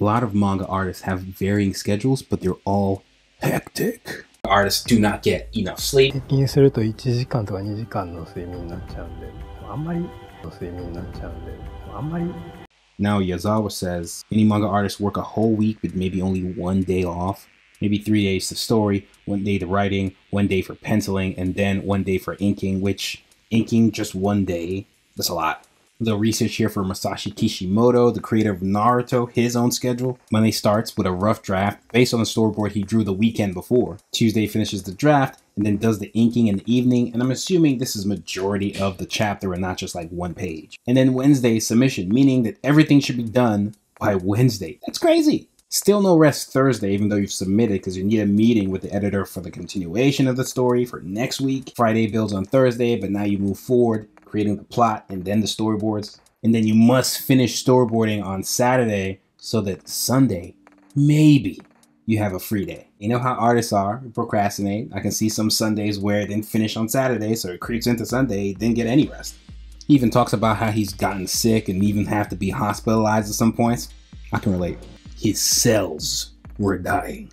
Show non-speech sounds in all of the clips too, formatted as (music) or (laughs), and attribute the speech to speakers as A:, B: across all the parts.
A: A lot of manga artists have varying schedules, but they're all hectic. Artists do not get enough sleep.
B: 平均すると1時間とか2時間の睡眠になっちゃうんで、あんまりの睡眠になっちゃうんで、あんまり
A: Now, Yazawa says any manga artists work a whole week with maybe only one day off. Maybe three days to story, one day to writing, one day for penciling, and then one day for inking, which inking just one day, that's a lot. The research here for Masashi Kishimoto, the creator of Naruto, his own schedule. Monday starts with a rough draft based on the storyboard he drew the weekend before. Tuesday finishes the draft and then does the inking in the evening, and I'm assuming this is majority of the chapter and not just like one page. And then Wednesday submission, meaning that everything should be done by Wednesday. That's crazy. Still no rest Thursday, even though you've submitted, because you need a meeting with the editor for the continuation of the story for next week. Friday builds on Thursday, but now you move forward creating the plot and then the storyboards. And then you must finish storyboarding on Saturday so that Sunday, maybe you have a free day. You know how artists are, procrastinate. I can see some Sundays where it didn't finish on Saturday, so it creeps into Sunday, didn't get any rest. He even talks about how he's gotten sick and even have to be hospitalized at some points. I can relate. His cells were dying.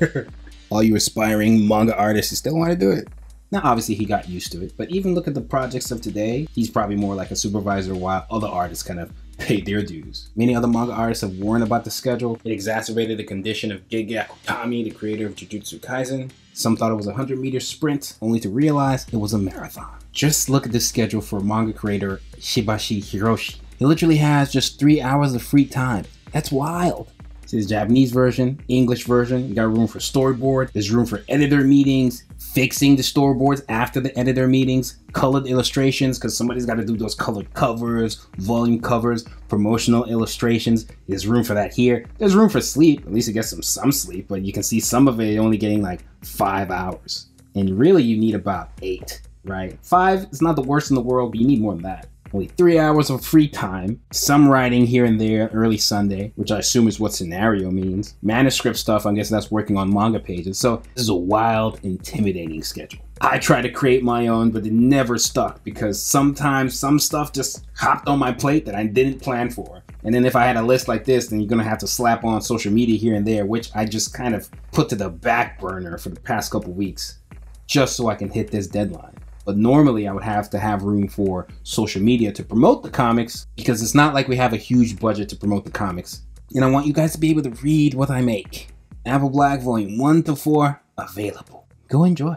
A: (laughs) All you aspiring manga artists you still want to do it. Now, obviously, he got used to it, but even look at the projects of today, he's probably more like a supervisor while other artists kind of (laughs) pay their dues. Many other manga artists have warned about the schedule. It exacerbated the condition of Gege Akutami, the creator of Jujutsu Kaisen. Some thought it was a 100 meter sprint, only to realize it was a marathon. Just look at the schedule for manga creator Shibashi Hiroshi. He literally has just three hours of free time. That's wild. This is Japanese version, English version. You got room for storyboard. There's room for editor meetings, fixing the storyboards after the editor meetings, colored illustrations, because somebody's got to do those colored covers, volume covers, promotional illustrations. There's room for that here. There's room for sleep. At least it gets some some sleep, but you can see some of it only getting like five hours. And really you need about eight, right? Five is not the worst in the world, but you need more than that only three hours of free time, some writing here and there early Sunday, which I assume is what scenario means, manuscript stuff, I guess that's working on manga pages. So this is a wild, intimidating schedule. I tried to create my own, but it never stuck because sometimes some stuff just hopped on my plate that I didn't plan for. And then if I had a list like this, then you're gonna have to slap on social media here and there, which I just kind of put to the back burner for the past couple weeks, just so I can hit this deadline. But normally I would have to have room for social media to promote the comics because it's not like we have a huge budget to promote the comics. And I want you guys to be able to read what I make. Apple Black Volume 1 to 4 available. Go enjoy.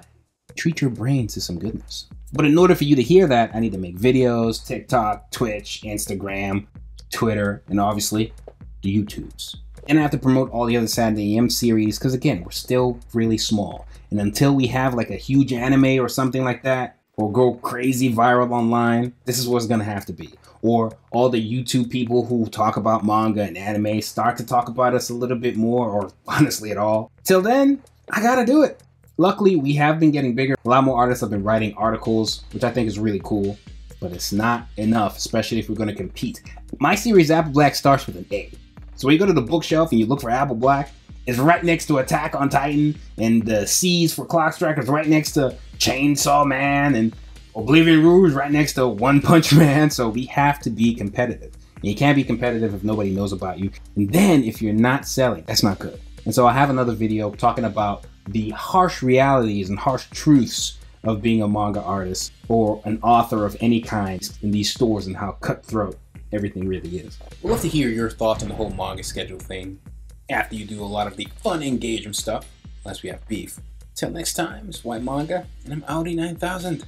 A: Treat your brain to some goodness. But in order for you to hear that, I need to make videos, TikTok, Twitch, Instagram, Twitter, and obviously the YouTubes. And I have to promote all the other Saturday AM series because again, we're still really small. And until we have like a huge anime or something like that, or go crazy viral online, this is what's gonna have to be. Or all the YouTube people who talk about manga and anime start to talk about us a little bit more, or (laughs) honestly at all. Till then, I gotta do it. Luckily, we have been getting bigger. A lot more artists have been writing articles, which I think is really cool, but it's not enough, especially if we're gonna compete. My series, Apple Black, starts with an A. So when you go to the bookshelf and you look for Apple Black, it's right next to Attack on Titan, and the C's for Clock Strikers right next to Chainsaw Man and Oblivion Rouge right next to One Punch Man. So we have to be competitive. And you can't be competitive if nobody knows about you. And then if you're not selling, that's not good. And so I have another video talking about the harsh realities and harsh truths of being a manga artist or an author of any kind in these stores and how cutthroat everything really is. We'd love to hear your thoughts on the whole manga schedule thing after you do a lot of the fun engagement stuff, unless we have beef. Till next time, it's Whyt Manga, and I'm Audi 9000.